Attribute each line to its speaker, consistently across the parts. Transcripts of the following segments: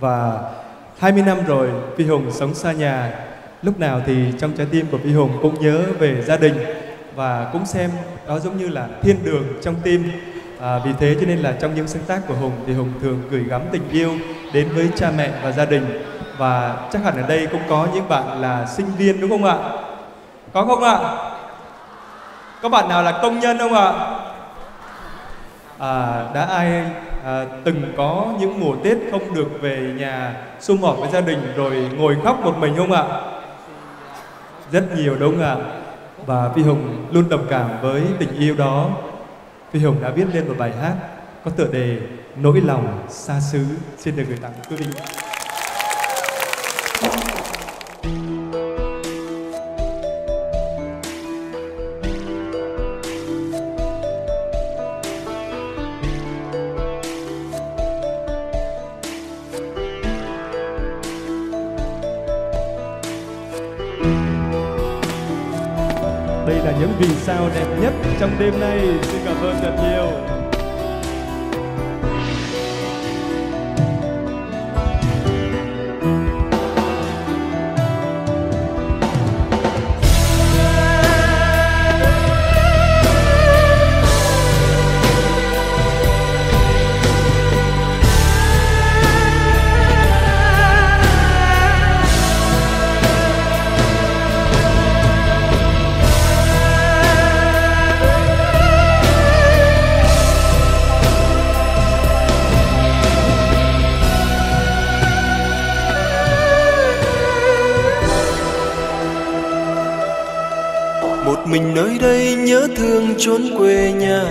Speaker 1: Và 20 năm rồi Phi Hùng sống xa nhà Lúc nào thì trong trái tim của Phi Hùng cũng nhớ về gia đình Và cũng xem đó giống như là thiên đường trong tim à, Vì thế cho nên là trong những sáng tác của Hùng Thì Hùng thường gửi gắm tình yêu đến với cha mẹ và gia đình Và chắc hẳn ở đây cũng có những bạn là sinh viên đúng không ạ? Có không ạ? Có bạn nào là công nhân không ạ? À, đã ai à, từng có những mùa Tết không được về nhà sum họp với gia đình rồi ngồi khóc một mình không ạ? Rất nhiều đúng không ạ? Và Phi Hùng luôn đồng cảm với tình yêu đó. Phi Hùng đã viết lên một bài hát có tựa đề Nỗi lòng xa xứ xin được gửi tặng quý vị. Đây là những vì sao đẹp nhất trong đêm nay. Xin cảm ơn thật nhiều.
Speaker 2: Một mình nơi đây nhớ thương chốn quê nhà.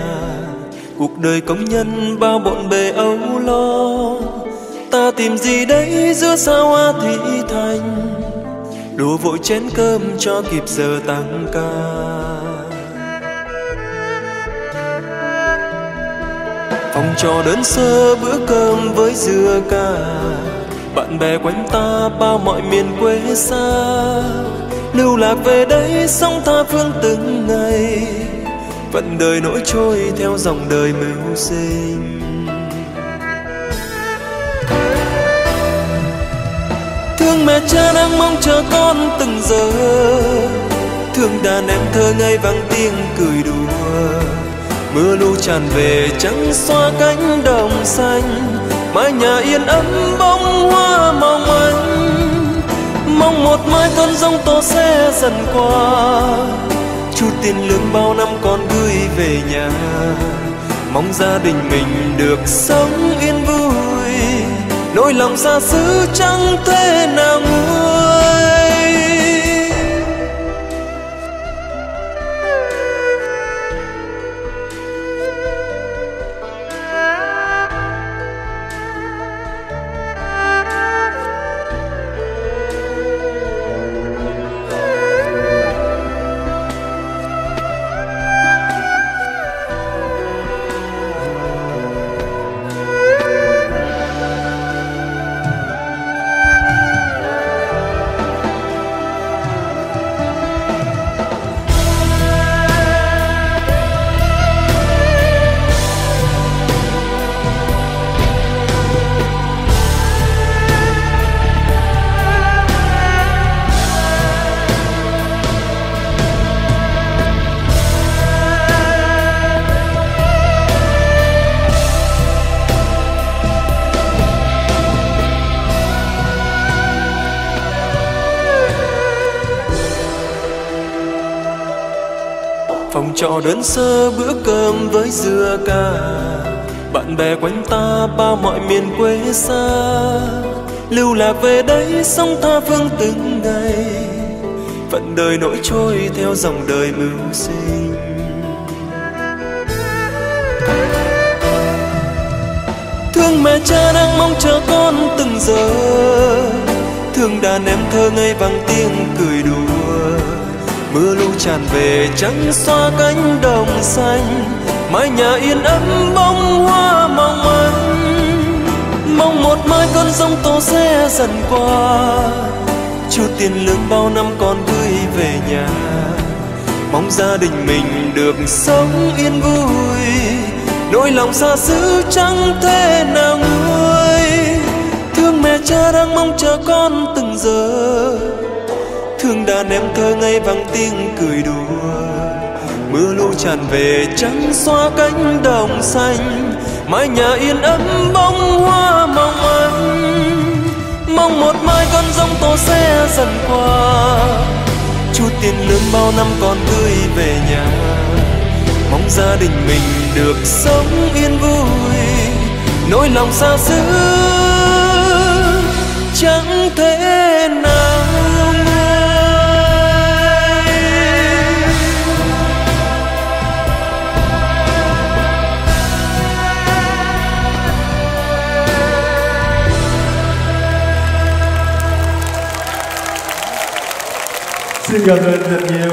Speaker 2: Cuộc đời công nhân bao bộn bề âu lo. Ta tìm gì đấy giữa sao hoa thị thành. Đùa vội chén cơm cho kịp giờ tăng ca. Phòng trò đơn sơ bữa cơm với dưa cà. Bạn bè quanh ta bao mọi miền quê xa lưu lạc về đây sống tha phương từng ngày. Phận đời nỗi trôi theo dòng đời mưu sinh. Thương mẹ cha đang mong chờ con từng giờ. Thương đàn em thơ ngây vang tiếng cười đùa. Mưa lũ tràn về trắng xóa cánh đồng xanh. Mái nhà yên ấm bông hoa mong manh. Mong một mai cơn giông tố sẽ dần qua. Chút tiền lương bao năm con gửi về nhà. Mong gia đình mình được sống yên vui. Nỗi lòng xa xứ chẳng thể nào nguôi trò đơn sơ bữa cơm với dưa cà. Bạn bè quanh ta bao mọi miền quê xa. Lưu lạc về đây sống tha phương từng ngày. Phận đời nổi trôi theo dòng đời mưu sinh. Thương mẹ cha đang mong chờ con từng giờ. Thương đàn em thơ ngây vang tiếng cười đùa mưa lũ tràn về trắng xóa cánh đồng xanh, mái nhà yên ấm bông hoa mong manh. Mong một mai cơn giông tố sẽ dần qua, chu tiền lương bao năm con gửi về nhà. Mong gia đình mình được sống yên vui, nỗi lòng xa xứ chẳng thể nào nguôi. Thương mẹ cha đang mong chờ con từng giờ đàn em thơ ngây vang tiếng cười đùa. Mưa lũ tràn về trắng xóa cánh đồng xanh, mái nhà yên ấm bông hoa mong anh mong một mai cơn rông tố sẽ dần qua. Chút tiền lương bao năm còn tươi về nhà. Mong gia đình mình được sống yên vui, nỗi lòng xa xứ chẳng
Speaker 1: Xin cảm ơn rất nhiều